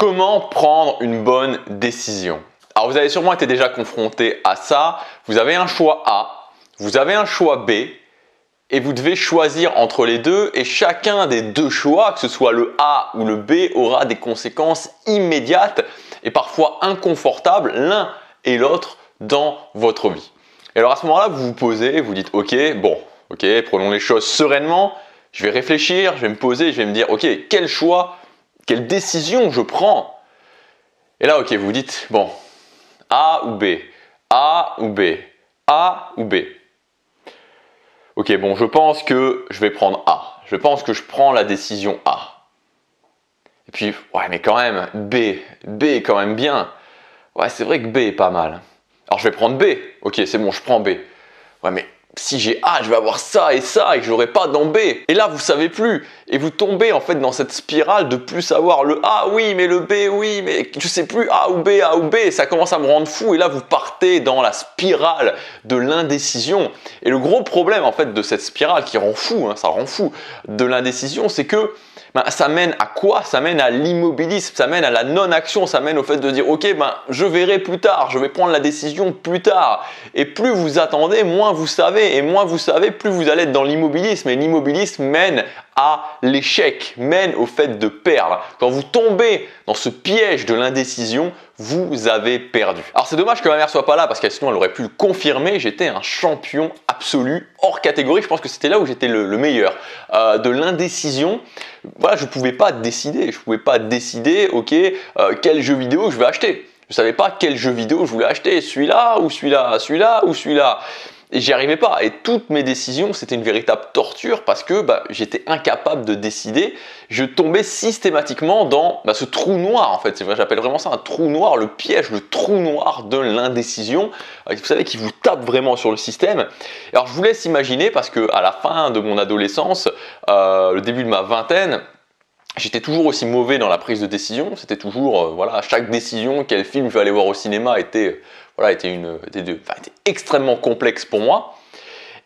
Comment prendre une bonne décision Alors vous avez sûrement été déjà confronté à ça. Vous avez un choix A, vous avez un choix B, et vous devez choisir entre les deux et chacun des deux choix, que ce soit le A ou le B, aura des conséquences immédiates et parfois inconfortables l'un et l'autre dans votre vie. Et alors à ce moment-là, vous vous posez, vous dites OK, bon, OK, prenons les choses sereinement, je vais réfléchir, je vais me poser, je vais me dire OK, quel choix, quelle décision je prends Et là OK, vous vous dites bon, A ou B, A ou B, A ou B. Ok, bon, je pense que je vais prendre A. Je pense que je prends la décision A. Et puis, ouais, mais quand même, B. B est quand même bien. Ouais, c'est vrai que B est pas mal. Alors je vais prendre B. Ok, c'est bon, je prends B. Ouais, mais si j'ai A, je vais avoir ça et ça et que j'aurai pas dans B. Et là, vous savez plus. Et vous tombez en fait dans cette spirale de plus savoir le A, oui, mais le B, oui, mais je sais plus A ou B, A ou B. Ça commence à me rendre fou. Et là, vous partez dans la spirale de l'indécision. Et le gros problème en fait de cette spirale qui rend fou, hein, ça rend fou, de l'indécision, c'est que ben, ça mène à quoi? Ça mène à l'immobilisme, ça mène à la non-action, ça mène au fait de dire ok, ben, je verrai plus tard, je vais prendre la décision plus tard. Et plus vous attendez, moins vous savez. Et moins vous savez, plus vous allez être dans l'immobilisme. Et l'immobilisme mène à l'échec, mène au fait de perdre. Quand vous tombez dans ce piège de l'indécision, vous avez perdu. Alors c'est dommage que ma mère soit pas là parce que sinon elle aurait pu le confirmer. J'étais un champion absolu, hors catégorie. Je pense que c'était là où j'étais le, meilleur. Euh, de l'indécision, voilà, je pouvais pas décider. Je pouvais pas décider, ok, euh, quel jeu vidéo je vais acheter. Je savais pas quel jeu vidéo je voulais acheter, celui-là ou celui-là, celui-là ou celui-là. J'y arrivais pas. Et toutes mes décisions, c'était une véritable torture parce que bah, j'étais incapable de décider. Je tombais systématiquement dans bah, ce trou noir, en fait. J'appelle vraiment ça un trou noir, le piège, le trou noir de l'indécision. Euh, vous savez, qui vous tape vraiment sur le système. Alors, je vous laisse imaginer parce que à la fin de mon adolescence, euh, le début de ma vingtaine, J'étais toujours aussi mauvais dans la prise de décision. C'était toujours, euh, voilà, chaque décision, quel film je vais aller voir au cinéma était voilà, était, une, extrêmement complexe pour moi.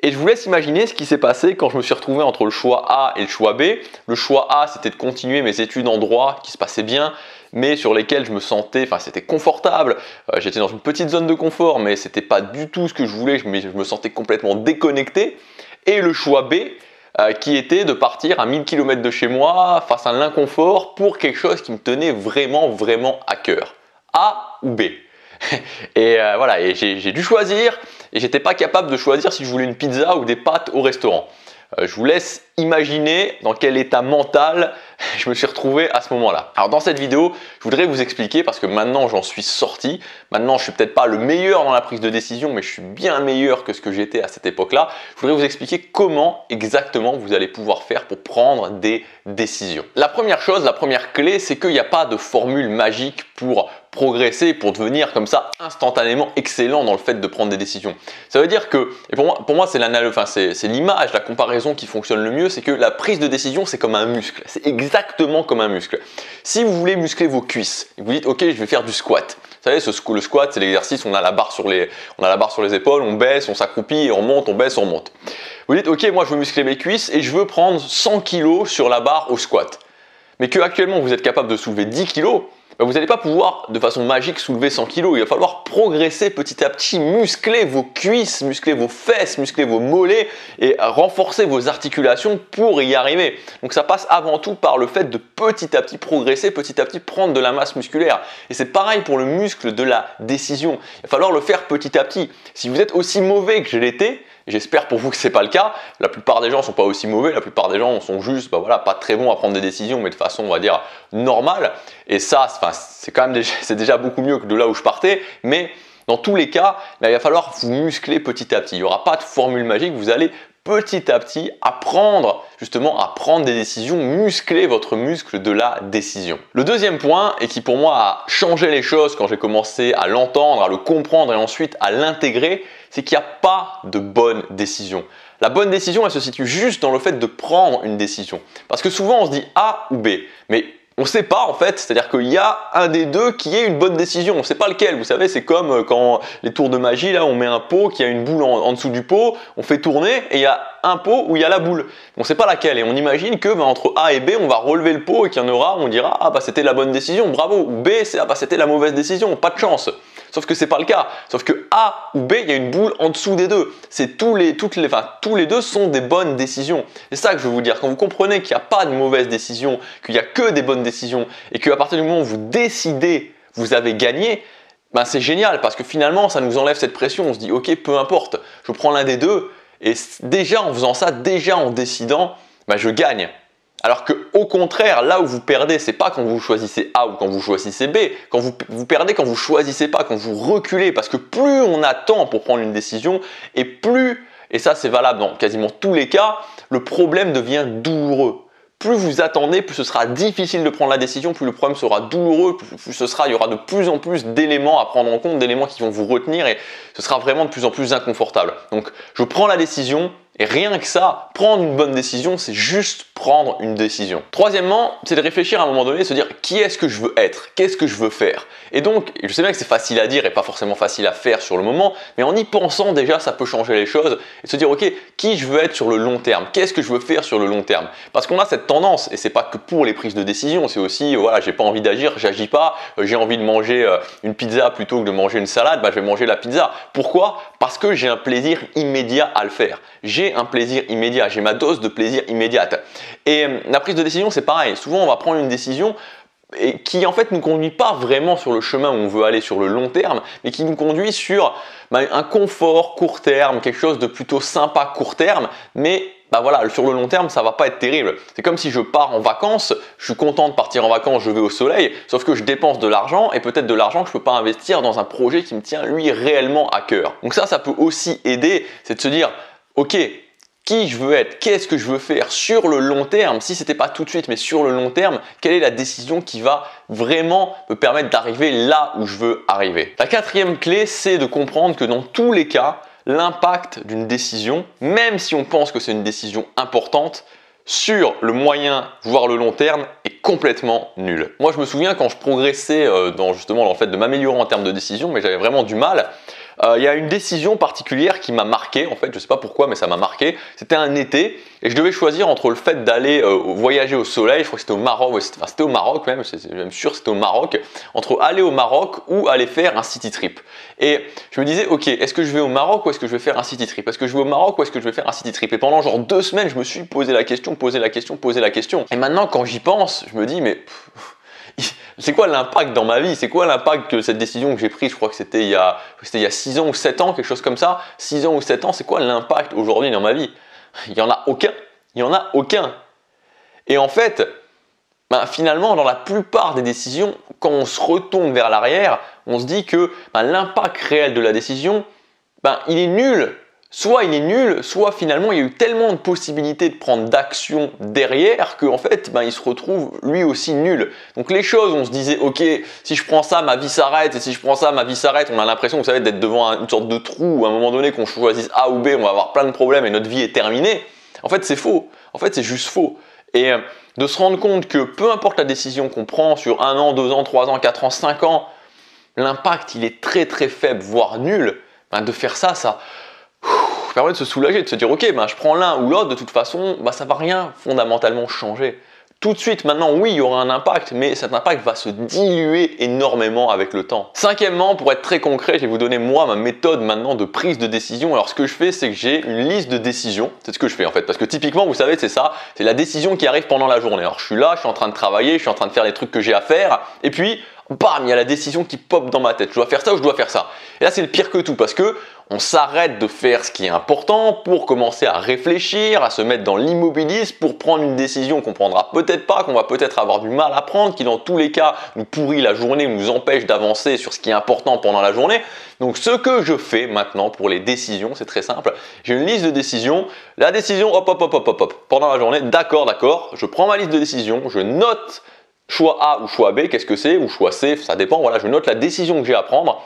Et je vous laisse imaginer ce qui s'est passé quand je me suis retrouvé entre le choix A et le choix B. Le choix A, c'était de continuer mes études en droit qui se passaient bien, mais sur lesquelles je me sentais, enfin c'était confortable. Euh, j'étais dans une petite zone de confort, mais c'était pas du tout ce que je voulais. Je je me sentais complètement déconnecté. Et le choix B, euh, qui était de partir à 1000 km de chez moi face à l'inconfort pour quelque chose qui me tenait vraiment, vraiment à cœur. A ou B? et euh, voilà, et j'ai dû choisir, et j'étais pas capable de choisir si je voulais une pizza ou des pâtes au restaurant. Euh, je vous laisse imaginer dans quel état mental je me suis retrouvé à ce moment-là. Alors dans cette vidéo, je voudrais vous expliquer parce que maintenant j'en suis sorti. Maintenant, je suis peut-être pas le meilleur dans la prise de décision, mais je suis bien meilleur que ce que j'étais à cette époque-là. Je voudrais vous expliquer comment exactement vous allez pouvoir faire pour prendre des décisions. La première chose, la première clé, c'est qu'il n'y a pas de formule magique pour progresser, pour devenir comme ça instantanément excellent dans le fait de prendre des décisions. Ça veut dire que, et pour moi, pour moi c'est l'image, la comparaison qui fonctionne le mieux, c'est que la prise de décision, c'est comme un muscle. C'est exactement comme un muscle. Si vous voulez muscler vos cuisses, vous dites, ok, je vais faire du squat. Vous savez, le squat, c'est l'exercice, on a la barre sur les, on a la barre sur les épaules, on baisse, on s'accroupit, on monte, on baisse, on monte. Vous dites, ok, moi je veux muscler mes cuisses et je veux prendre 100 kg sur la barre au squat. Mais que actuellement vous êtes capable de soulever 10 kg, bah, vous n'allez pas pouvoir de façon magique soulever 100 kg. Il va falloir progresser petit à petit, muscler vos cuisses, muscler vos fesses, muscler vos mollets et renforcer vos articulations pour y arriver. Donc ça passe avant tout par le fait de petit à petit progresser, petit à petit prendre de la masse musculaire. Et c'est pareil pour le muscle de la décision. Il va falloir le faire petit à petit. Si vous êtes aussi mauvais que je l'étais, J'espère pour vous que ce n'est pas le cas. La plupart des gens sont pas aussi mauvais. La plupart des gens sont juste, bah voilà, pas très bons à prendre des décisions, mais de façon, on va dire, normale. Et ça, c'est quand même déjà, déjà beaucoup mieux que de là où je partais. Mais dans tous les cas, il va falloir vous muscler petit à petit. Il n'y aura pas de formule magique. Vous allez petit à petit apprendre justement à prendre des décisions, muscler votre muscle de la décision. Le deuxième point, et qui pour moi a changé les choses quand j'ai commencé à l'entendre, à le comprendre et ensuite à l'intégrer, c'est qu'il n'y a pas de bonne décision. La bonne décision, elle se situe juste dans le fait de prendre une décision. Parce que souvent on se dit A ou B, mais on ne sait pas en fait, c'est-à-dire qu'il y a un des deux qui est une bonne décision, on ne sait pas lequel, vous savez, c'est comme euh, quand les tours de magie, là on met un pot qui a une boule en, dessous du pot, on fait tourner et il y a un pot où il y a la boule. On ne sait pas laquelle et on imagine que bah, entre A et B, on va relever le pot et qu'il y en aura, on dira ah bah c'était la bonne décision, bravo. Ou B, c'est ah bah c'était la mauvaise décision, pas de chance. Sauf que c'est pas le cas. Sauf que A ou B, il y a une boule en dessous des deux. C'est tous les, toutes les, enfin, tous les deux sont des bonnes décisions. C'est ça que je veux vous dire. Quand vous comprenez qu'il n'y a pas de mauvaise décision, qu'il n'y a que des bonnes décisions, et qu'à partir du moment où vous décidez, vous avez gagné, ben c'est génial parce que finalement, ça nous enlève cette pression. On se dit, ok, peu importe, je prends l'un des deux. Et déjà en faisant ça, déjà en décidant, ben je gagne. Alors que au contraire, là où vous perdez, c'est pas quand vous choisissez A ou quand vous choisissez B. Quand vous, perdez quand vous choisissez pas, quand vous reculez, parce que plus on attend pour prendre une décision, et plus, et ça c'est valable dans quasiment tous les cas, le problème devient douloureux plus vous attendez, plus ce sera difficile de prendre la décision, plus le problème sera douloureux, plus ce sera, il y aura de plus en plus d'éléments à prendre en compte, d'éléments qui vont vous retenir et ce sera vraiment de plus en plus inconfortable. Donc je prends la décision, et rien que ça, prendre une bonne décision, c'est juste prendre une décision. Troisièmement, c'est de réfléchir à un moment donné, se dire qui est-ce que je veux être, qu'est-ce que je veux faire? Et donc, je sais bien que c'est facile à dire et pas forcément facile à faire sur le moment, mais en y pensant déjà, ça peut changer les choses et se dire ok, qui je veux être sur le long terme, qu'est-ce que je veux faire sur le long terme? Parce qu'on a cette tendance, et c'est pas que pour les prises de décision, c'est aussi voilà, j'ai pas envie d'agir, j'agis pas, euh, j'ai envie de manger euh, une pizza plutôt que de manger une salade, bah, je vais manger la pizza. Pourquoi? Parce que j'ai un plaisir immédiat à le faire. J'ai un plaisir immédiat, j'ai ma dose de plaisir immédiate. Et euh, la prise de décision, c'est pareil. Souvent, on va prendre une décision qui en fait nous conduit pas vraiment sur le chemin où on veut aller sur le long terme, mais qui nous conduit sur bah, un confort court terme, quelque chose de plutôt sympa court terme, mais bah voilà, sur le long terme, ça va pas être terrible. C'est comme si je pars en vacances, je suis content de partir en vacances, je vais au soleil, sauf que je dépense de l'argent et peut-être de l'argent que je peux pas investir dans un projet qui me tient lui réellement à cœur. Donc ça, ça peut aussi aider, c'est de se dire, ok, qui je veux être, qu'est-ce que je veux faire? Sur le long terme, si ce n'était pas tout de suite, mais sur le long terme, quelle est la décision qui va vraiment me permettre d'arriver là où je veux arriver? La quatrième clé, c'est de comprendre que dans tous les cas, l'impact d'une décision, même si on pense que c'est une décision importante, sur le moyen, voire le long terme, est complètement nul. Moi, je me souviens quand je progressais euh, dans justement fait de m'améliorer en termes de décision, mais j'avais vraiment du mal. Euh, il y a une décision particulière qui m'a marqué, en fait, je ne sais pas pourquoi, mais ça m'a marqué. C'était un été et je devais choisir entre le fait d'aller euh, voyager au soleil, je crois que c'était au Maroc, c'était au Maroc même, c'est même sûr c'était au Maroc, entre aller au Maroc ou aller faire un city trip. Et je me disais, ok, est-ce que je vais au Maroc ou est-ce que je vais faire un city trip? Est-ce que je vais au Maroc ou est-ce que je vais faire un city trip? Et pendant genre deux semaines, je me suis posé la question, posé la question, posé la question. Et maintenant, quand j'y pense, je me dis, mais c'est quoi l'impact dans ma vie? C'est quoi l'impact que cette décision que j'ai prise Je crois que c'était il, y a, a 6 ans ou 7 ans, quelque chose comme ça. 6 ans ou 7 ans, c'est quoi l'impact aujourd'hui dans ma vie? Il n'y en a aucun. Il n'y en a aucun. Et en fait, ben, finalement, dans la plupart des décisions, quand on se retourne vers l'arrière, on se dit que ben, l'impact réel de la décision, ben, il est nul soit il est nul, soit finalement il y a eu tellement de possibilités de prendre d'action derrière qu'en fait ben, il se retrouve lui aussi nul. Donc les choses, on se disait ok, si je prends ça, ma vie s'arrête, et si je prends ça, ma vie s'arrête, on a l'impression, vous savez, d'être devant une sorte de trou à un moment donné qu'on choisisse A ou B, on va avoir plein de problèmes et notre vie est terminée. En fait c'est faux, en fait c'est juste faux. Et euh, de se rendre compte que peu importe la décision qu'on prend sur un an, deux ans, trois ans, quatre ans, cinq ans, l'impact il est très très faible, voire nul. Ben, de faire ça, ça permet de se soulager, de se dire ok, ben, je prends l'un ou l'autre, de toute façon, ben, ça va rien fondamentalement changer. Tout de suite, maintenant, oui, il y aura un impact, mais cet impact va se diluer énormément avec le temps. Cinquièmement, pour être très concret, je vais vous donner moi ma méthode maintenant de prise de décision. Alors, ce que je fais, c'est que j'ai une liste de décisions. C'est ce que je fais en fait, parce que typiquement, vous savez, c'est ça, c'est la décision qui arrive pendant la journée. Alors, je suis là, je suis en train de travailler, je suis en train de faire les trucs que j'ai à faire, et puis bam, il y a la décision qui pop dans ma tête. Je dois faire ça ou je dois faire ça. Et là, c'est le pire que tout parce que on s'arrête de faire ce qui est important pour commencer à réfléchir, à se mettre dans l'immobilisme pour prendre une décision qu'on prendra peut-être pas, qu'on va peut-être avoir du mal à prendre, qui dans tous les cas nous pourrit la journée, nous empêche d'avancer sur ce qui est important pendant la journée. Donc ce que je fais maintenant pour les décisions, c'est très simple. J'ai une liste de décisions. La décision, hop, hop, hop, hop, hop, hop, pendant la journée, d'accord, d'accord. Je prends ma liste de décisions, je note choix A ou choix B, qu'est-ce que c'est, ou choix C, ça dépend, voilà, je note la décision que j'ai à prendre.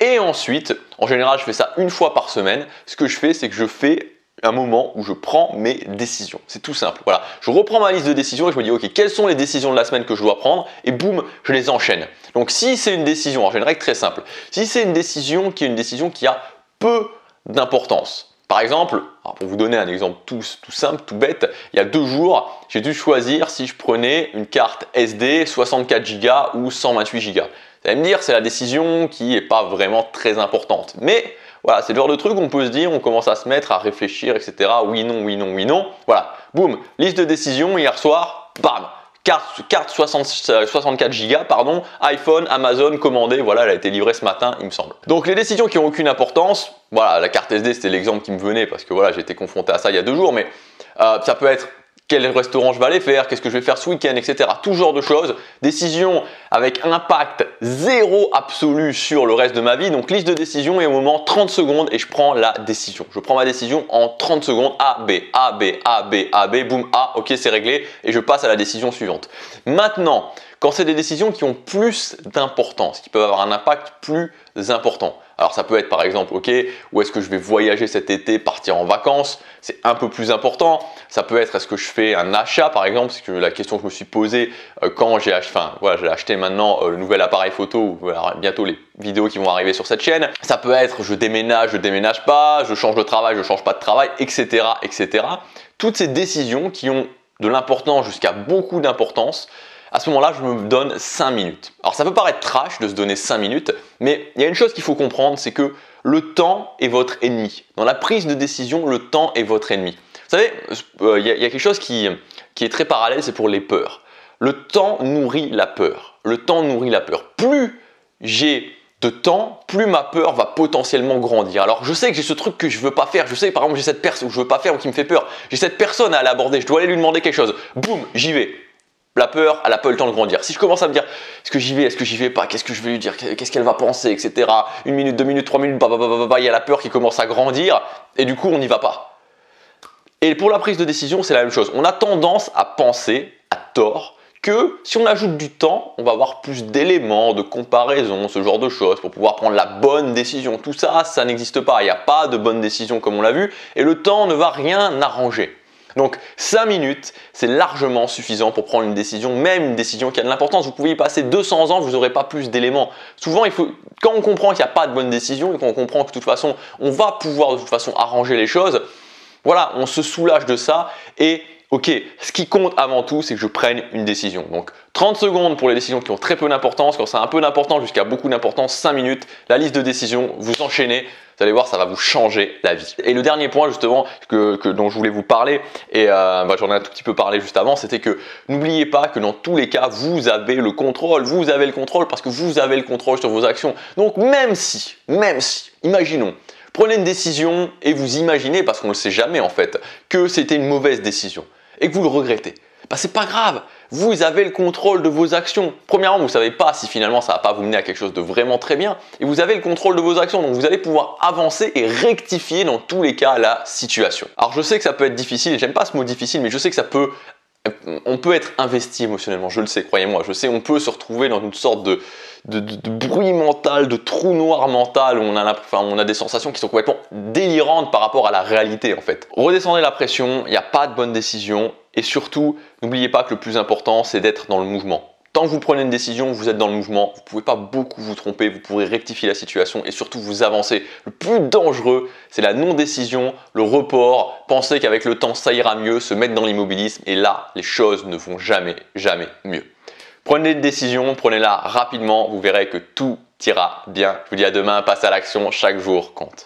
Et ensuite, en général, je fais ça une fois par semaine. Ce que je fais, c'est que je fais un moment où je prends mes décisions. C'est tout simple. Voilà, je reprends ma liste de décisions et je me dis OK, quelles sont les décisions de la semaine que je dois prendre et boum, je les enchaîne. Donc si c'est une décision, en général, très simple. Si c'est une décision qui est une décision qui a peu d'importance, Par exemple, pour vous donner un exemple tout, simple, tout bête, il y a deux jours, j'ai dû choisir si je prenais une carte SD 64 Go ou 128 Go. Vous allez me dire, c'est la décision qui n'est pas vraiment très importante. Mais voilà, c'est le genre de truc on peut se dire, on commence à se mettre à réfléchir, etc. Oui, non, oui, non, oui, non. Voilà, boum, liste de décisions hier soir, bam, carte, 64 Go, pardon, iPhone, Amazon, commandé, voilà, elle a été livrée ce matin, il me semble. Donc les décisions qui n'ont aucune importance, voilà, la carte SD c'était l'exemple qui me venait parce que voilà, été confronté à ça il y a deux jours, mais euh, ça peut être quel restaurant je vais aller faire, qu'est-ce que je vais faire ce week-end, etc. Tout genre de choses. Décision avec impact zéro absolu sur le reste de ma vie. Donc liste de décisions et au moment 30 secondes et je prends la décision. Je prends ma décision en 30 secondes. A, B, A, B, A, B, A, B, boum, A, ok c'est réglé et je passe à la décision suivante. Maintenant, quand c'est des décisions qui ont plus d'importance, qui peuvent avoir un impact plus important. Alors ça peut être par exemple, ok, où est-ce que je vais voyager cet été, partir en vacances, c'est un peu plus important. Ça peut être, est-ce que je fais un achat par exemple, c'est que la question que je me suis posée euh, quand j'ai acheté, enfin voilà, acheté maintenant euh, le nouvel appareil photo, ou bientôt les vidéos qui vont arriver sur cette chaîne. Ça peut être, je déménage, je déménage pas, je change de travail, je change pas de travail, etc., etc. Toutes ces décisions qui ont de l'importance jusqu'à beaucoup d'importance, à ce moment-là, je me donne 5 minutes. Alors ça peut paraître trash de se donner 5 minutes, mais il y a une chose qu'il faut comprendre, c'est que le temps est votre ennemi. Dans la prise de décision, le temps est votre ennemi. Vous savez, euh, il y, a quelque chose qui, qui est très parallèle, c'est pour les peurs. Le temps nourrit la peur. Le temps nourrit la peur. Plus j'ai de temps, plus ma peur va potentiellement grandir. Alors je sais que j'ai ce truc que je veux pas faire. Je sais par exemple j'ai cette personne que je veux pas faire ou qui me fait peur. J'ai cette personne à aller aborder. Je dois aller lui demander quelque chose. Boum, j'y vais. La peur, elle n'a pas eu le temps de grandir. Si je commence à me dire, est-ce que j'y vais, est-ce que j'y vais pas, qu'est-ce que je vais lui dire, qu'est-ce qu'elle va penser, etc. Une minute, deux minutes, trois minutes, bah, bah, bah, il y a la peur qui commence à grandir et du coup on n'y va pas. Et pour la prise de décision, c'est la même chose. On a tendance à penser, à tort, que si on ajoute du temps, on va avoir plus d'éléments, de comparaison, ce genre de choses, pour pouvoir prendre la bonne décision. Tout ça, ça n'existe pas. Il n'y a pas de bonne décision comme on l'a vu, et le temps ne va rien arranger. Donc 5 minutes, c'est largement suffisant pour prendre une décision, même une décision qui a de l'importance. Vous pouvez y passer 200 ans, vous n'aurez pas plus d'éléments. Souvent, quand on comprend qu'il n'y a pas de bonne décision et qu'on comprend que de toute façon, on va pouvoir de toute façon arranger les choses, voilà, on se soulage de ça et ok, ce qui compte avant tout, c'est que je prenne une décision. Donc 30 secondes pour les décisions qui ont très peu d'importance, quand c'est un peu d'importance jusqu'à beaucoup d'importance, 5 minutes, la liste de décisions, vous enchaînez, vous allez voir, ça va vous changer la vie. Et le dernier point justement que, dont je voulais vous parler, et euh, bah, j'en ai un tout petit peu parlé juste avant, c'était que n'oubliez pas que dans tous les cas, vous avez le contrôle, vous avez le contrôle parce que vous avez le contrôle sur vos actions. Donc même si, même si, imaginons, prenez une décision et vous imaginez, parce qu'on ne le sait jamais en fait, que c'était une mauvaise décision et que vous le regrettez, bah c'est pas grave. Vous avez le contrôle de vos actions. Premièrement, vous ne savez pas si finalement ça va pas vous mener à quelque chose de vraiment très bien. Et vous avez le contrôle de vos actions. Donc vous allez pouvoir avancer et rectifier dans tous les cas la situation. Alors je sais que ça peut être difficile. J'aime pas ce mot difficile, mais je sais que ça peut on peut être investi émotionnellement, je le sais, croyez-moi, je sais, on peut se retrouver dans une sorte de, bruit mental, de trou noir mental où on a, on a des sensations qui sont complètement délirantes par rapport à la réalité en fait. Redescendez la pression, il n'y a pas de bonne décision et surtout, n'oubliez pas que le plus important c'est d'être dans le mouvement. Tant que vous prenez une décision, vous êtes dans le mouvement, vous ne pouvez pas beaucoup vous tromper, vous pourrez rectifier la situation et surtout vous avancer. Le plus dangereux, c'est la non-décision, le report, penser qu'avec le temps ça ira mieux, se mettre dans l'immobilisme et là, les choses ne vont jamais, jamais mieux. Prenez une décision, prenez-la rapidement, vous verrez que tout ira bien. Je vous dis à demain, passez à l'action, chaque jour compte.